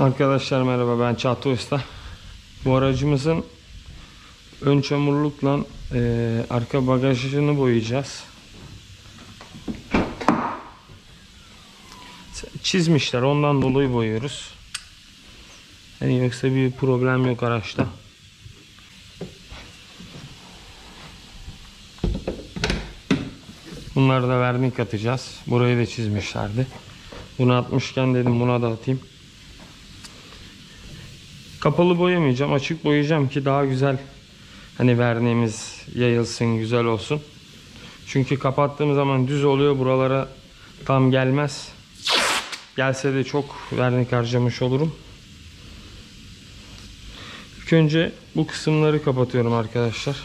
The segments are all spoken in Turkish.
Arkadaşlar merhaba ben Çağatay Usta. Bu aracımızın ön çamurlukla eee, arka bagajını boyayacağız. Çizmişler ondan dolayı boyuyoruz. Yani yoksa bir problem yok araçta. Bunları da vernik atacağız. Burayı da çizmişlerdi. Bunu atmışken dedim buna da atayım. Kapalı boyamayacağım. Açık boyayacağım ki daha güzel hani verniğimiz yayılsın, güzel olsun. Çünkü kapattığım zaman düz oluyor. Buralara tam gelmez. Gelse de çok vernik harcamış olurum. İlk önce bu kısımları kapatıyorum arkadaşlar.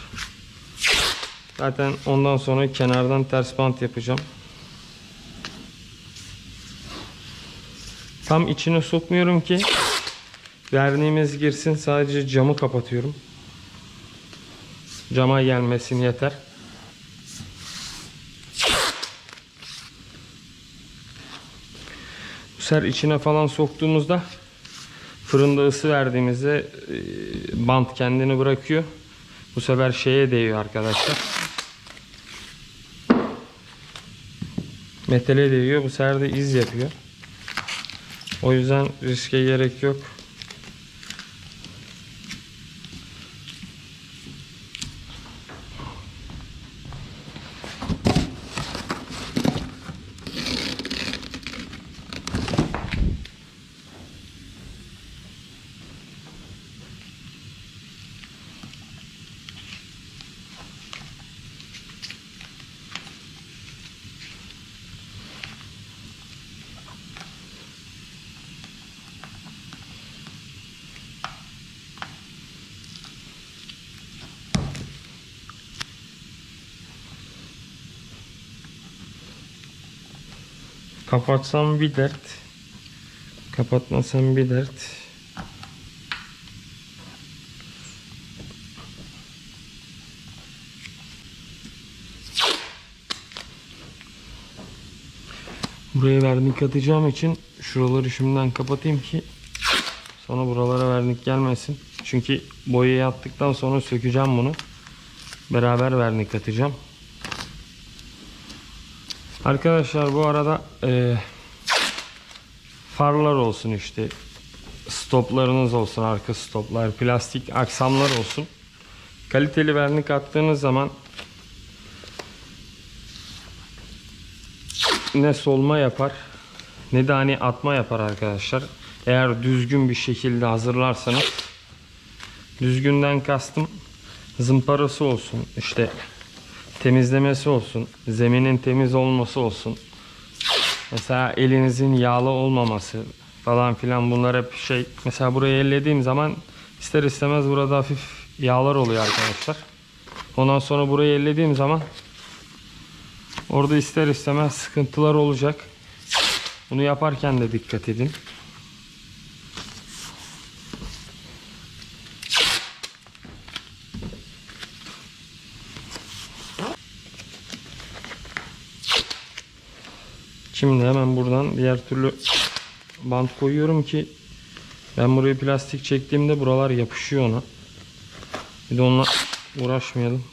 Zaten ondan sonra kenardan ters bant yapacağım. Tam içine sokmuyorum ki verniğimiz girsin. Sadece camı kapatıyorum. Cama gelmesin yeter. Bu sefer içine falan soktuğumuzda fırında ısı verdiğimizde e, bant kendini bırakıyor. Bu sefer şeye değiyor arkadaşlar. Metale değiyor. Bu sefer de iz yapıyor. O yüzden riske gerek yok. Kapatsam bir dert. Kapatmasam bir dert. Buraya vernik atacağım için şuraları şimdiden kapatayım ki sonra buralara vernik gelmesin. Çünkü boyayı attıktan sonra sökeceğim bunu. Beraber vernik atacağım. Arkadaşlar bu arada e, farlar olsun işte stoplarınız olsun arka stoplar plastik aksamlar olsun. Kaliteli vernik attığınız zaman ne solma yapar ne de hani atma yapar arkadaşlar. Eğer düzgün bir şekilde hazırlarsanız düzgünden kastım zımparası olsun. İşte temizlemesi olsun, zeminin temiz olması olsun. Mesela elinizin yağlı olmaması falan filan bunlar hep şey. Mesela burayı ellediğim zaman ister istemez burada hafif yağlar oluyor arkadaşlar. Ondan sonra burayı ellediğim zaman orada ister istemez sıkıntılar olacak. Bunu yaparken de dikkat edin. Şimdi hemen buradan diğer türlü bant koyuyorum ki ben buraya plastik çektiğimde buralar yapışıyor ona. Bir de onunla uğraşmayalım.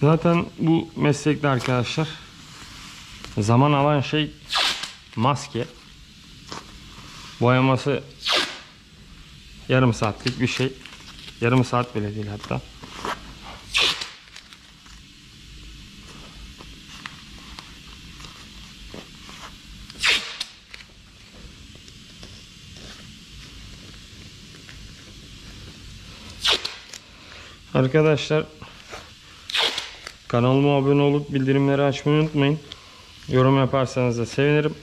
Zaten bu meslekte arkadaşlar zaman alan şey maske. Boyaması yarım saatlik bir şey. Yarım saat bile değil hatta. Arkadaşlar Kanalıma abone olup bildirimleri açmayı unutmayın. Yorum yaparsanız da sevinirim.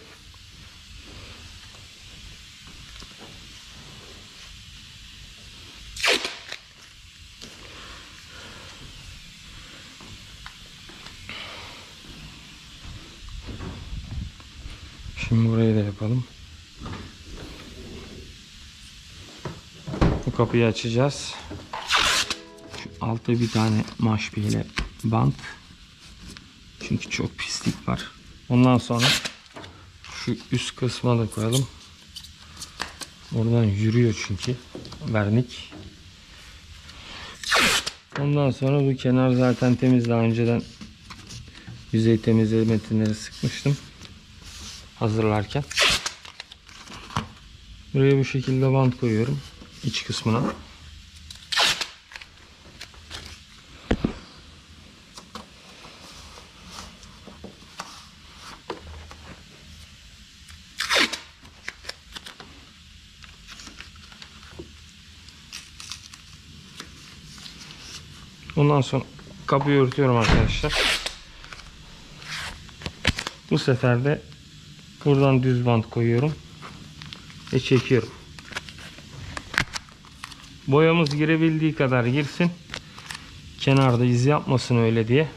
Şimdi burayı da yapalım. Bu kapıyı açacağız. Şu altta bir tane maşbiyeli bant. Çünkü çok pislik var. Ondan sonra şu üst kısma da koyalım. Oradan yürüyor çünkü vernik. Ondan sonra bu kenar zaten temiz daha önceden yüzey temizleme metinleri sıkmıştım hazırlarken. Buraya bu şekilde bant koyuyorum iç kısmına. Ondan sonra kapıyı örtüyorum arkadaşlar. Bu sefer de buradan düz bant koyuyorum ve çekiyorum. Boyamız girebildiği kadar girsin. Kenarda iz yapmasın öyle diye.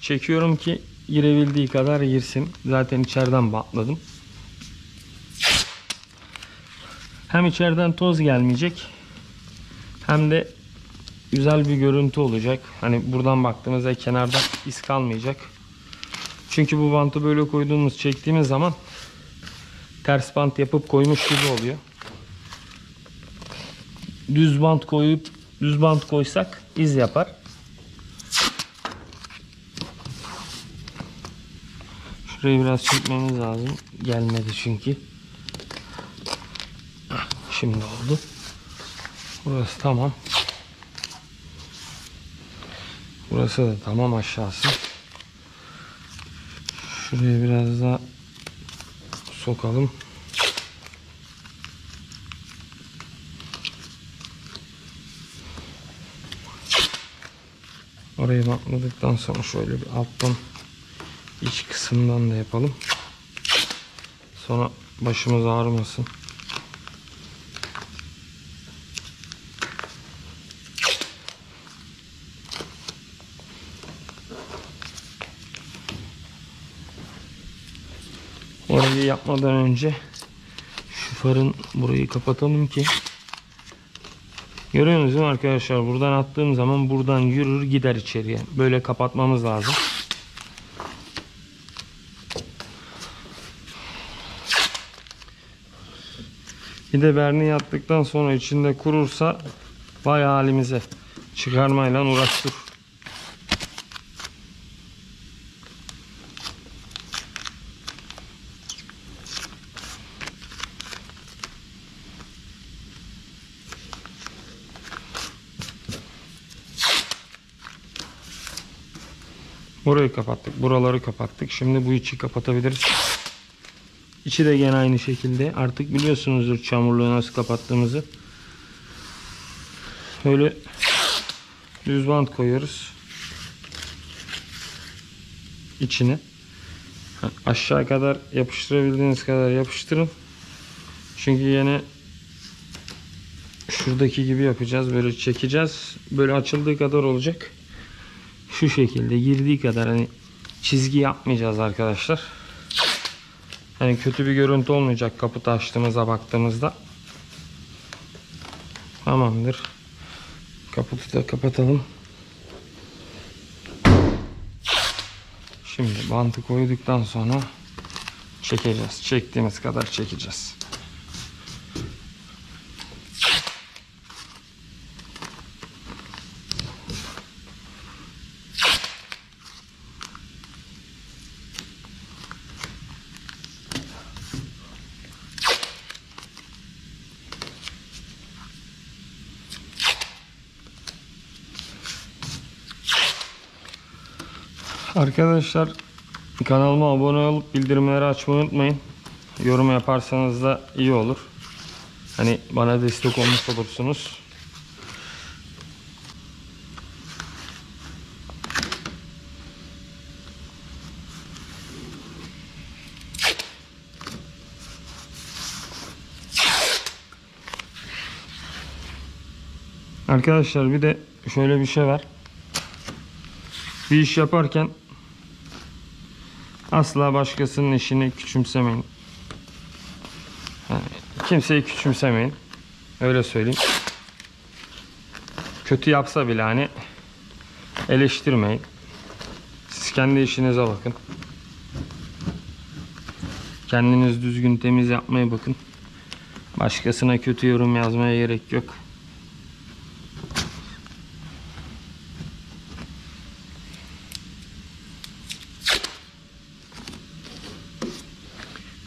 Çekiyorum ki girebildiği kadar girsin. Zaten içeriden bantladım. Hem içeriden toz gelmeyecek hem de güzel bir görüntü olacak. Hani buradan baktığımızda kenarda iz kalmayacak. Çünkü bu bantı böyle koyduğumuz, çektiğimiz zaman ters bant yapıp koymuş gibi oluyor. Düz bant koyup düz bant koysak iz yapar. Şurayı biraz çekmemiz lazım. Gelmedi çünkü. Şimdi oldu. Burası tamam. Burası da tamam aşağısı. Şuraya biraz daha sokalım. Orayı bantladıktan sonra şöyle bir alttan iç kısımdan da yapalım. Sonra başımız ağrımasın. Orayı yapmadan önce şu farın burayı kapatalım ki Görüyorsunuz değil mi arkadaşlar? Buradan attığım zaman buradan yürür gider içeriye. Böyle kapatmamız lazım. Bir de verniği yaptıktan sonra içinde kurursa vay halimize. Çıkarmayla uğraştır. Burayı kapattık. Buraları kapattık. Şimdi bu içi kapatabiliriz. İçi de gene aynı şekilde. Artık biliyorsunuzdur çamurluğu nasıl kapattığımızı. Böyle düz bant koyuyoruz. İçine. Aşağı kadar yapıştırabildiğiniz kadar yapıştırın. Çünkü yine şuradaki gibi yapacağız. Böyle çekeceğiz. Böyle açıldığı kadar olacak şu şekilde girdiği kadar hani çizgi yapmayacağız arkadaşlar. Hani kötü bir görüntü olmayacak kaputu açtığımızda baktığımızda. Tamamdır. Kaputu da kapatalım. Şimdi bantı koyduktan sonra çekeceğiz. Çektiğimiz kadar çekeceğiz. Arkadaşlar kanalıma abone olup bildirimleri açmayı unutmayın. Yorum yaparsanız da iyi olur. Hani bana destek olmuş olursunuz. Arkadaşlar bir de şöyle bir şey var. Bir iş yaparken asla başkasının işini küçümsemeyin. Kimseyi küçümsemeyin. Öyle söyleyeyim. Kötü yapsa bile hani eleştirmeyin. Siz kendi işinize bakın. Kendiniz düzgün temiz yapmaya bakın. Başkasına kötü yorum yazmaya gerek yok.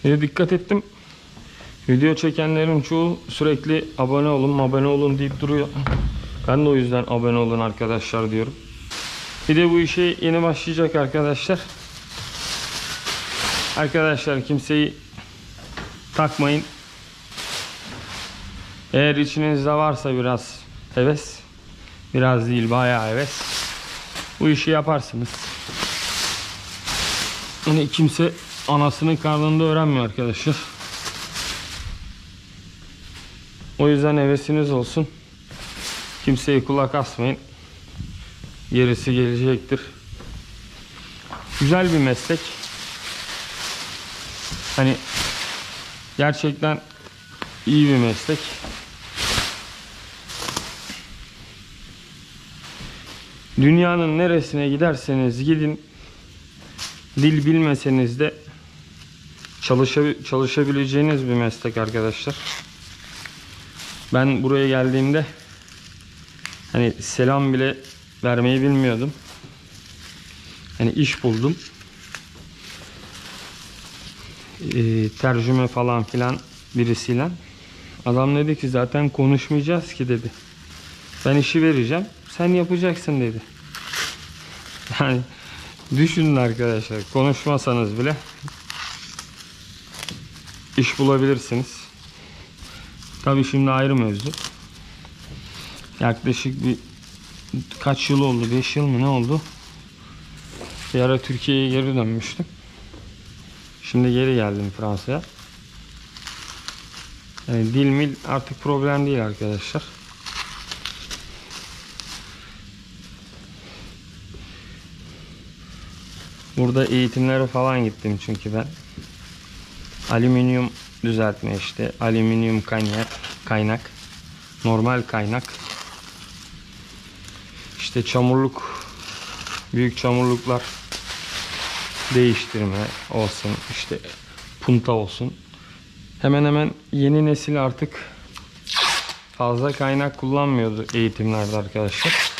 Bir de dikkat ettim. Video çekenlerin çoğu sürekli abone olun, abone olun deyip duruyor. Ben de o yüzden abone olun arkadaşlar diyorum. Bir de bu işe yeni başlayacak arkadaşlar. Arkadaşlar kimseyi takmayın. Eğer içinizde varsa biraz heves, biraz değil bayağı heves. Bu işi yaparsınız. Hani kimse anasının karnında öğrenmiyor arkadaşlar. O yüzden hevesiniz olsun. Kimseye kulak asmayın. Gerisi gelecektir. Güzel bir meslek. Hani gerçekten iyi bir meslek. Dünyanın neresine giderseniz gidin dil bilmeseniz de çalışabi- çalışabileceğiniz bir meslek arkadaşlar. Ben buraya geldiğimde hani selam bile vermeyi bilmiyordum. Hani iş buldum. Ee, tercüme falan filan birisiyle. Adam dedi ki zaten konuşmayacağız ki dedi. Ben işi vereceğim. Sen yapacaksın dedi. Yani düşünün arkadaşlar. Konuşmasanız bile iş bulabilirsiniz. Tabii şimdi ayrı mevzu. Yaklaşık bir kaç yıl oldu? 5 yıl mı ne oldu? Bir ara Türkiye'ye geri dönmüştüm. Şimdi geri geldim Fransa'ya. Yani dil mil artık problem değil arkadaşlar. Burada eğitimlere falan gittim çünkü ben. Alüminyum düzeltme işte. Alüminyum kaynak, kaynak. Normal kaynak. İşte çamurluk büyük çamurluklar değiştirme olsun işte punta olsun. Hemen hemen yeni nesil artık fazla kaynak kullanmıyordu eğitimlerde arkadaşlar.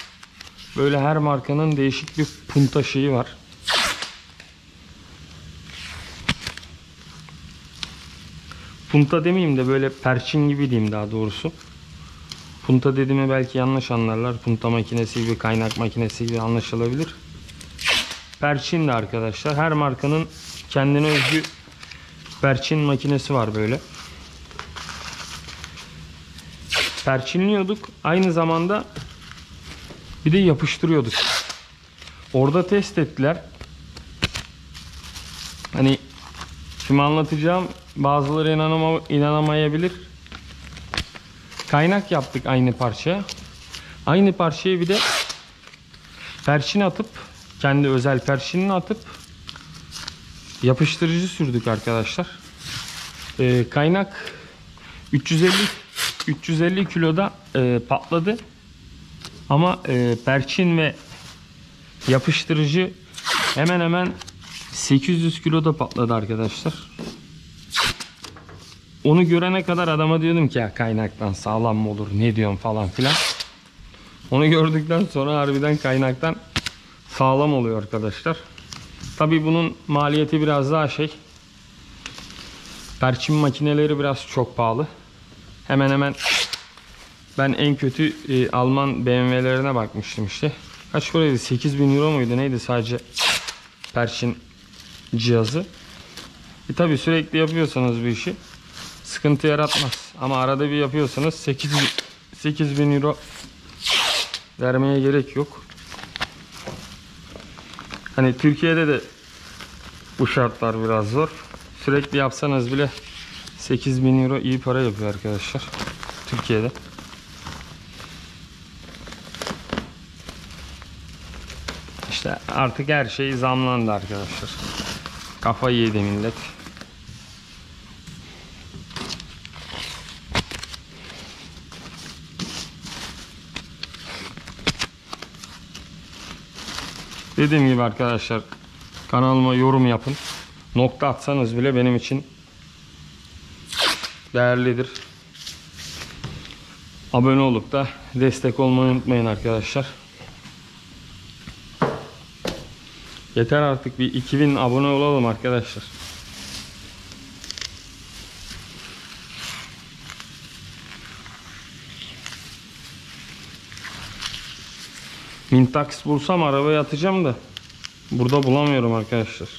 Böyle her markanın değişik bir punta şeyi var. Punta demeyeyim de böyle perçin gibi diyeyim daha doğrusu. Punta dediğimi belki yanlış anlarlar. Punta makinesi gibi, kaynak makinesi gibi anlaşılabilir. Perçin de arkadaşlar. Her markanın kendine özgü perçin makinesi var böyle. Perçinliyorduk. Aynı zamanda bir de yapıştırıyorduk. Orada test ettiler. Hani şimdi anlatacağım bazıları inanama, inanamayabilir. Kaynak yaptık aynı parçaya. Aynı parçaya bir de perçin atıp kendi özel perçinini atıp yapıştırıcı sürdük arkadaşlar. Ee, kaynak 350 350 kiloda e, patladı. Ama e, perçin ve yapıştırıcı hemen hemen 800 kiloda patladı arkadaşlar. Onu görene kadar adama diyordum ki ya kaynaktan sağlam mı olur ne diyorsun falan filan. Onu gördükten sonra harbiden kaynaktan sağlam oluyor arkadaşlar. Tabi bunun maliyeti biraz daha şey. Perçin makineleri biraz çok pahalı. Hemen hemen ben en kötü e, Alman BMW'lerine bakmıştım işte. Kaç paraydı? 8000 euro muydu neydi sadece perçin cihazı. E tabi sürekli yapıyorsanız bu işi sıkıntı yaratmaz. Ama arada bir yapıyorsanız 8 8000 euro vermeye gerek yok. Hani Türkiye'de de bu şartlar biraz zor. Sürekli yapsanız bile 8000 euro iyi para yapıyor arkadaşlar. Türkiye'de. İşte artık her şey zamlandı arkadaşlar. Kafayı yedi millet. Dediğim gibi arkadaşlar kanalıma yorum yapın. Nokta atsanız bile benim için değerlidir. Abone olup da destek olmayı unutmayın arkadaşlar. Yeter artık bir 2000 abone olalım arkadaşlar. Mintax bulsam arabaya atacağım da burada bulamıyorum arkadaşlar.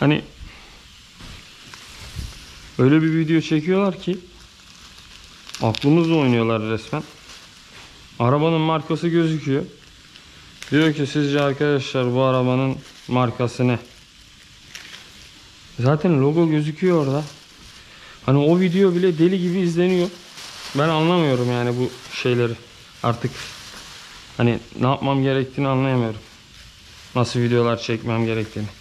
Hani öyle bir video çekiyorlar ki aklımızla oynuyorlar resmen. Arabanın markası gözüküyor. Diyor ki sizce arkadaşlar bu arabanın markası ne? Zaten logo gözüküyor orada. Hani o video bile deli gibi izleniyor. Ben anlamıyorum yani bu şeyleri. Artık hani ne yapmam gerektiğini anlayamıyorum. Nasıl videolar çekmem gerektiğini.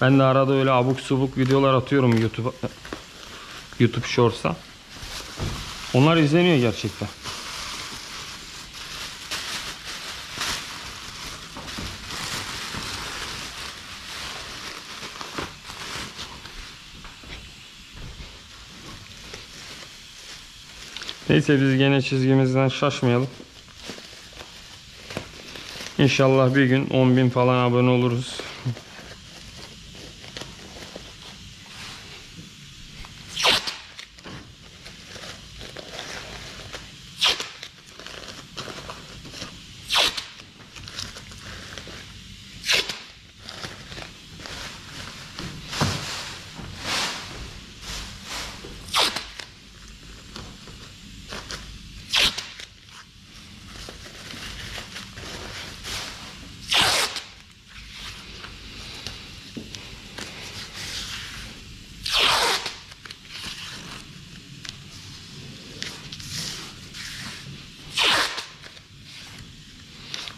Ben de arada öyle abuk subuk videolar atıyorum YouTube YouTube Shorts'a. Onlar izleniyor gerçekten. Neyse biz gene çizgimizden şaşmayalım. İnşallah bir gün 10.000 falan abone oluruz.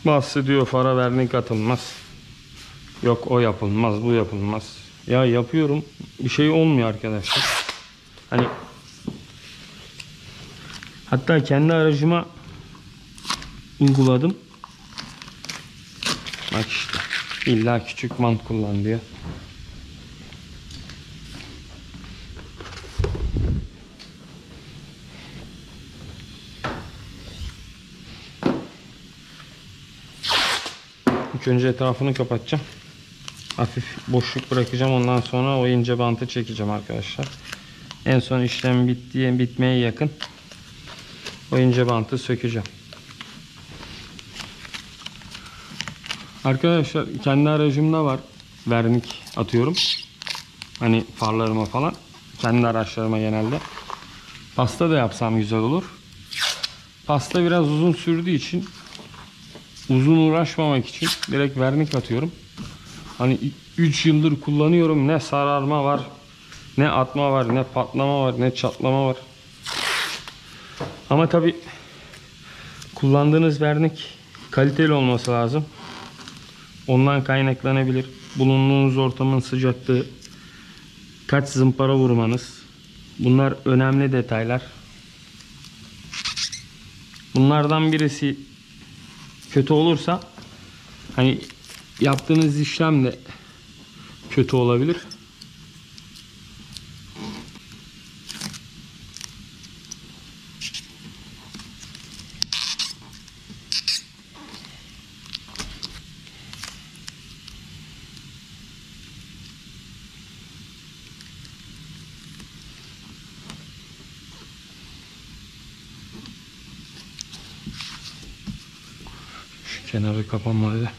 Bahsediyor fara vernik atılmaz. Yok o yapılmaz bu yapılmaz. Ya yapıyorum bir şey olmuyor arkadaşlar. Hani hatta kendi aracıma uyguladım. Bak işte illa küçük mant kullan diyor. Önce etrafını kapatacağım. Hafif boşluk bırakacağım. Ondan sonra o ince bantı çekeceğim arkadaşlar. En son işlem bittiği bitmeye yakın. O ince bantı sökeceğim. Arkadaşlar kendi aracımda var. Vernik atıyorum. Hani farlarıma falan. Kendi araçlarıma genelde. Pasta da yapsam güzel olur. Pasta biraz uzun sürdüğü için uzun uğraşmamak için direkt vernik atıyorum. Hani 3 yıldır kullanıyorum. Ne sararma var, ne atma var, ne patlama var, ne çatlama var. Ama tabi kullandığınız vernik kaliteli olması lazım. Ondan kaynaklanabilir. Bulunduğunuz ortamın sıcaklığı, kaç zımpara vurmanız. Bunlar önemli detaylar. Bunlardan birisi kötü olursa hani yaptığınız işlem de kötü olabilir. Kapanmadı.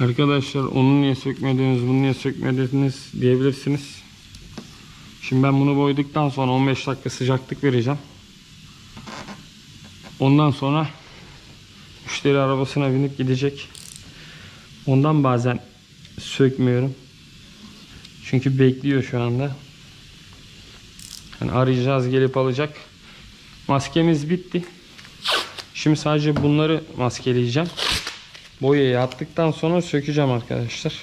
Arkadaşlar onu niye sökmediniz, bunu niye sökmediniz diyebilirsiniz. Şimdi ben bunu boyduktan sonra 15 dakika sıcaklık vereceğim. Ondan sonra müşteri arabasına binip gidecek. Ondan bazen sökmüyorum. Çünkü bekliyor şu anda. Yani arayacağız gelip alacak. Maskemiz bitti. Şimdi sadece bunları maskeleyeceğim. Boyayı attıktan sonra sökeceğim arkadaşlar.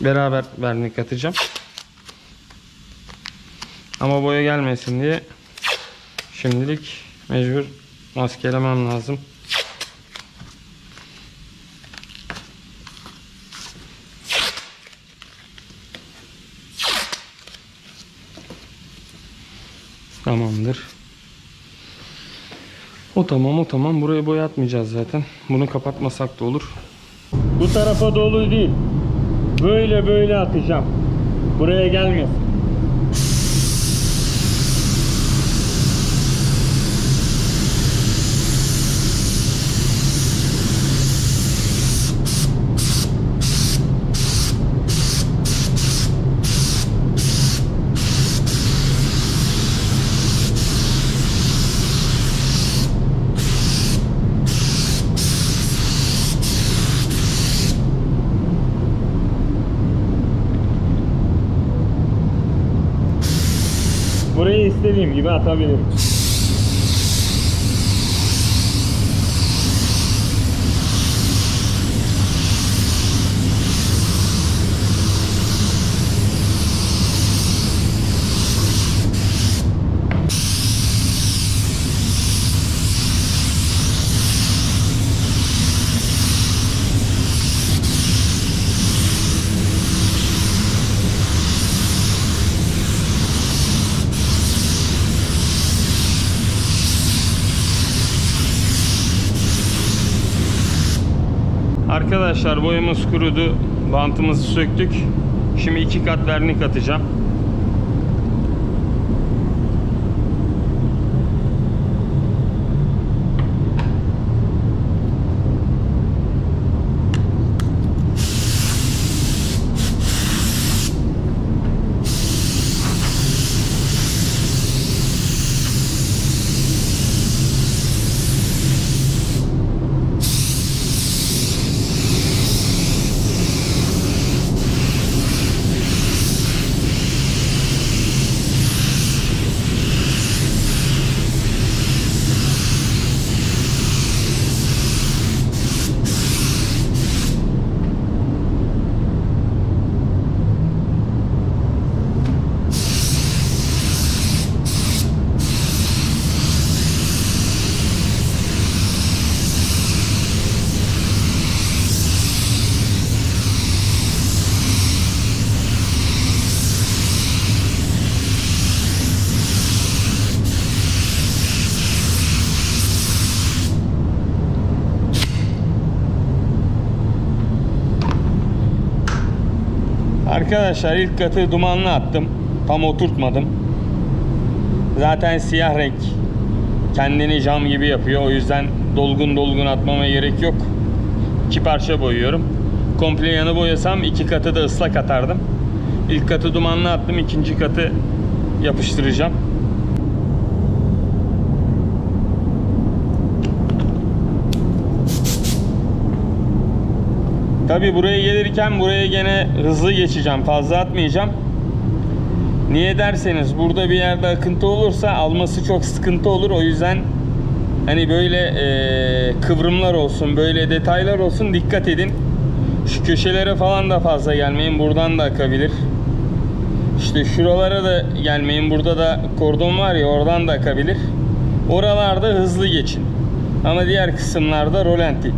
Beraber vernik atacağım. Ama boya gelmesin diye şimdilik mecbur maskelemem lazım. Tamamdır. O tamam o tamam. Buraya boya atmayacağız zaten. Bunu kapatmasak da olur. Bu tarafa dolu değil. Böyle böyle atacağım. Buraya gelmesin. Obrigado, tá, menino? Arkadaşlar boyamız kurudu. Bantımızı söktük. Şimdi iki kat vernik atacağım. Arkadaşlar ilk katı dumanlı attım. Tam oturtmadım. Zaten siyah renk kendini cam gibi yapıyor. O yüzden dolgun dolgun atmama gerek yok. İki parça boyuyorum. Komple yanı boyasam iki katı da ıslak atardım. İlk katı dumanlı attım. ikinci katı yapıştıracağım. Tabi buraya gelirken buraya gene hızlı geçeceğim. Fazla atmayacağım. Niye derseniz burada bir yerde akıntı olursa alması çok sıkıntı olur. O yüzden hani böyle e, kıvrımlar olsun, böyle detaylar olsun dikkat edin. Şu köşelere falan da fazla gelmeyin. Buradan da akabilir. İşte şuralara da gelmeyin. Burada da kordon var ya oradan da akabilir. Oralarda hızlı geçin. Ama diğer kısımlarda rolanti.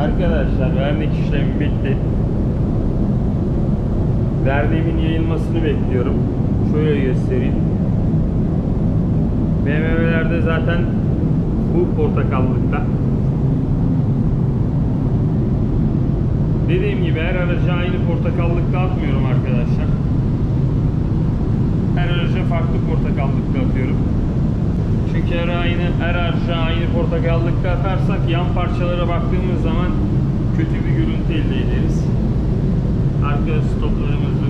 Arkadaşlar. Vernik işlemi bitti. Verniğimin yayılmasını bekliyorum. Şöyle göstereyim. BMW'lerde zaten bu portakallıkta. Dediğim gibi her araca aynı portakallıkta atmıyorum arkadaşlar. Her araca farklı portakallıkta atıyorum. Çünkü her aynı her araca aynı portakallıkta atarsak yan parçalara baktığımız zaman kötü bir görüntü elde ederiz. Arka stoplarımız da bu